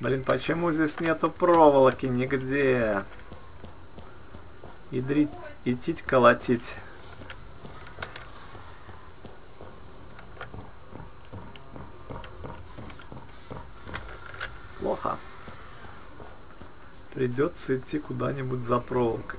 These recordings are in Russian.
Блин, почему здесь нету проволоки нигде? Идрить, идти колотить. Плохо. Придется идти куда-нибудь за проволокой.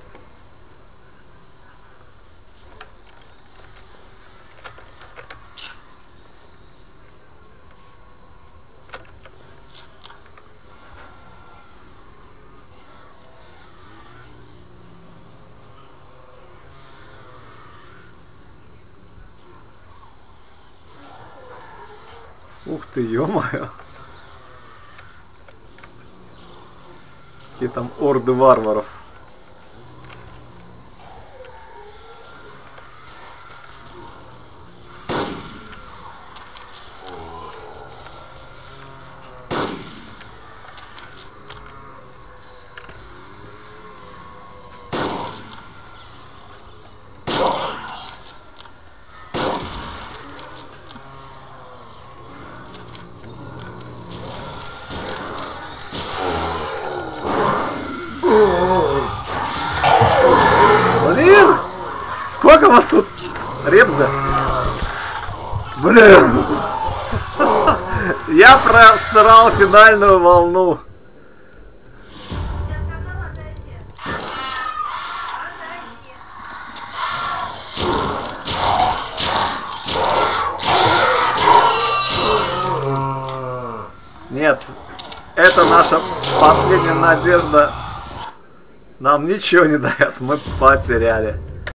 Ух ты, ё-моё. Какие там орды варваров. Блин! Сколько вас тут? Ребза? Блин! Я просрал финальную волну. Нет, это наша последняя надежда. Нам ничего не дает, мы потеряли.